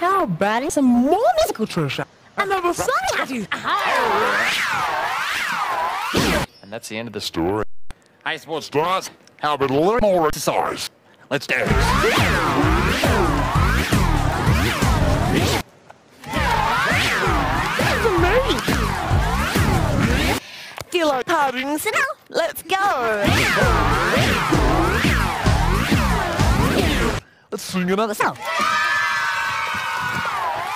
How about some more musical treasure? They were flying at you. And that's the end of the story. Hey, sports stars, how about a little more exercise? Let's dance. Feel like partying, so now let's go. Let's sing another song.